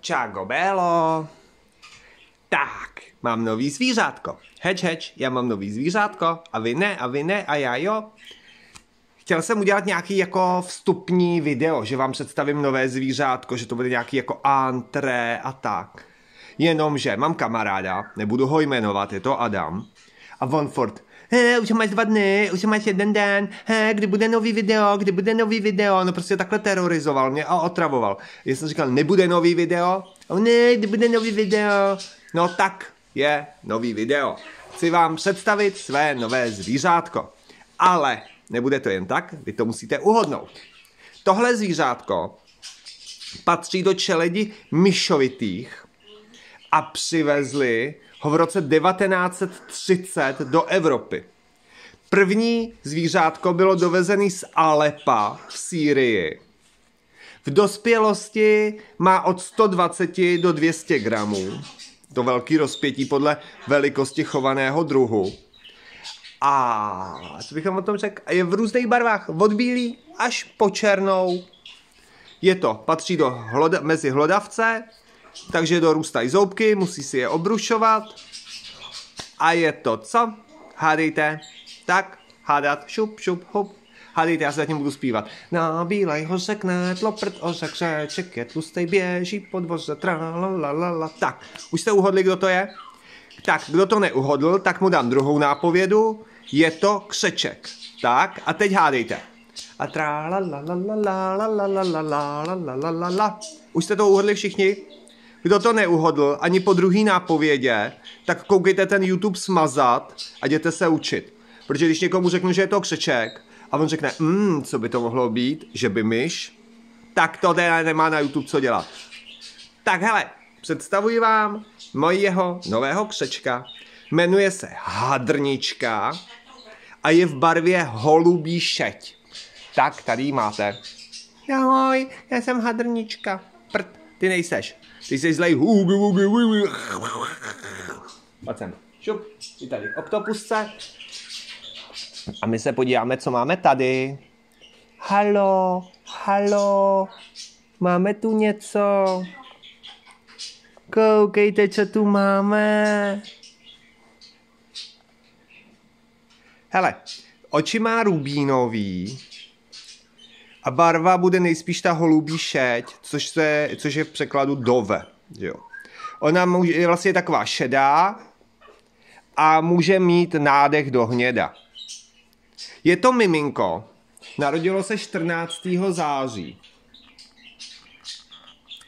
Čago Bélo. Tak, mám nový zvířátko. Heč, heč, já mám nový zvířátko a vy ne, a vy ne, a já jo. Chtěl jsem udělat nějaký jako vstupní video, že vám představím nové zvířátko, že to bude nějaký jako antré a tak. Jenomže mám kamaráda, nebudu ho jmenovat, je to Adam. A on furt, he, už máš dva dny, už máš jeden den, he, kdy bude nový video, kdy bude nový video, no prostě takhle terorizoval mě a otravoval. Já jsem říkal, nebude nový video, o ne, kdy bude nový video, no tak je nový video. Chci vám představit své nové zvířátko. Ale nebude to jen tak, vy to musíte uhodnout. Tohle zvířátko patří do čeledi myšovitých a přivezli ho v roce 1930 do Evropy. První zvířátko bylo dovezený z Alepa v Sýrii. V dospělosti má od 120 do 200 gramů. To velký rozpětí podle velikosti chovaného druhu. A co bychom o tom řekl? Je v různých barvách, od bílý až po černou. Je to, patří do hloda, mezi hlodavce, takže dorůstají zoubky, musí si je obrušovat. A je to co? Hádejte. Tak, hádat, šup, šup, hop. Hádejte, já se zatím budu zpívat. Na bílej hoře knet, loprt ořek, řeček je tlustej, běží po dvoře, tra, la, la, la, la. Tak, už jste uhodli, kdo to je? Tak, kdo to neuhodl, tak mu dám druhou nápovědu. Je to křeček. Tak, a teď hádejte. A tra la la la la la la la la la la la la la la. Už jste to uhodli všichni? Kdo to neuhodl ani po druhý nápovědě, tak koukejte ten YouTube smazat a jděte se učit. Protože když někomu řeknu, že je to křeček, a on řekne, mm, co by to mohlo být, že by myš, tak to teda nemá na YouTube co dělat. Tak hele, představuji vám mojeho nového křečka. Jmenuje se Hadrnička a je v barvě holubí šeť. Tak, tady máte. Ahoj, já jsem Hadrnička. Prd, ty nejseš. Ty jsi zlej. Pojď sem. Šup, ty tady oktopusce. A my se podíváme, co máme tady. Halo, halo, máme tu něco. Koukejte, co tu máme. Hele, oči má rubínový a barva bude nejspíš ta holubí šeť, což, se, což je v překladu dove. Jo. Ona může, je vlastně taková šedá a může mít nádech do hněda. Je to miminko, narodilo se 14. září.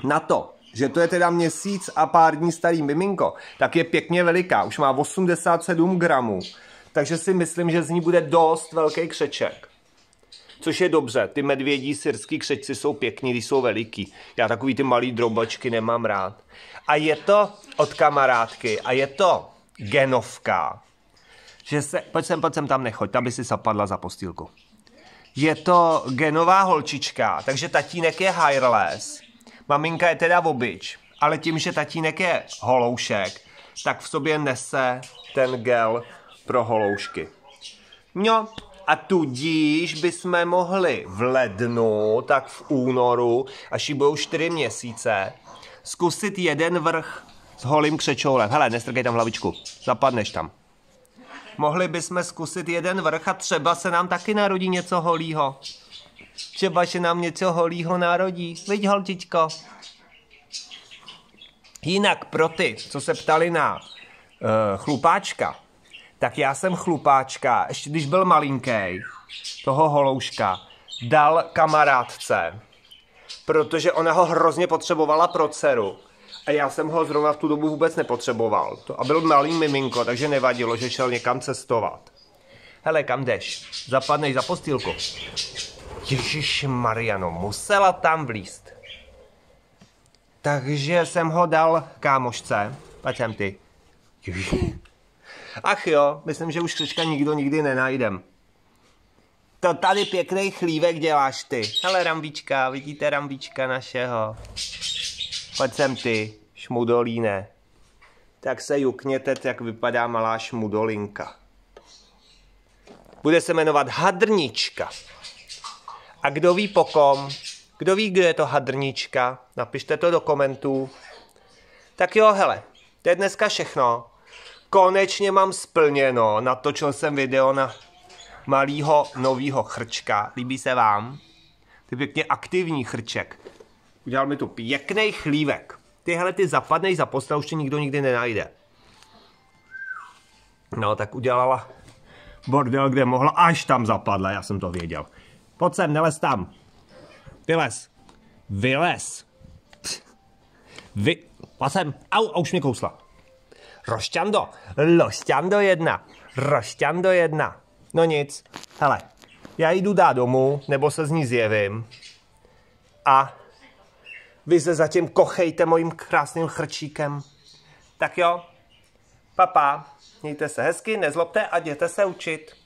Na to, že to je teda měsíc a pár dní starý miminko, tak je pěkně veliká, už má 87 gramů, takže si myslím, že z ní bude dost velký křeček. Což je dobře, ty medvědí syrský křečci jsou pěkní, když jsou veliký. Já takový ty malý drobačky nemám rád. A je to od kamarádky a je to genovka. Že se, pojď sem, pojď sem, tam nechoď, tam by si zapadla za postýlku. Je to genová holčička, takže tatínek je hireless. Maminka je teda obyč, ale tím, že tatínek je holoušek, tak v sobě nese ten gel pro holoušky. No, a tudíž bychom mohli v lednu, tak v únoru, až jí budou čtyři měsíce, zkusit jeden vrch s holým křečoulem. Hele, nestrkej tam hlavičku, zapadneš tam. Mohli bychom zkusit jeden vrch a třeba se nám taky narodí něco holího. Třeba se nám něco holího narodí. Vidí, holčičko. Jinak pro ty, co se ptali na uh, chlupáčka, tak já jsem chlupáčka, ještě když byl malinký, toho holouška, dal kamarádce, protože ona ho hrozně potřebovala pro dceru. A já jsem ho zrovna v tu dobu vůbec nepotřeboval. To, a byl malý miminko, takže nevadilo, že šel někam cestovat. Hele, kam jdeš? Zapadneš za postýlku. Ježíš Mariano, musela tam vlíst. Takže jsem ho dal kámošce. Pojď sem ty. Ježiš. Ach jo, myslím, že už křečka nikdo nikdy nenajdem. To tady pěkný chlívek děláš ty. Hele rambička, vidíte rambička našeho. Pojď sem ty, šmudolíne. Tak se jukněte, jak vypadá malá šmudolinka. Bude se jmenovat Hadrnička. A kdo ví pokom, Kdo ví, kdo je to hadrnička? Napište to do komentů. Tak jo, hele, to je dneska všechno. Konečně mám splněno. Natočil jsem video na malýho novýho chrčka. Líbí se vám? Ty pěkně aktivní chrček. Udělal mi tu pěkný chlívek. Tyhle ty zapadnej za postel už nikdo nikdy nenajde. No, tak udělala bordel, kde mohla, až tam zapadla, já jsem to věděl. Pojď sem, nelez tam. Vylez. Vylez. Vy... Pojď sem. Au, a už mě kousla. Rošťando. Lošťando jedna. Rošťando jedna. No nic. Hele, já jdu dát domů, nebo se z ní zjevím. A vy se zatím kochejte mojím krásným chrčíkem. Tak jo, papa, mějte se hezky, nezlobte a jděte se učit.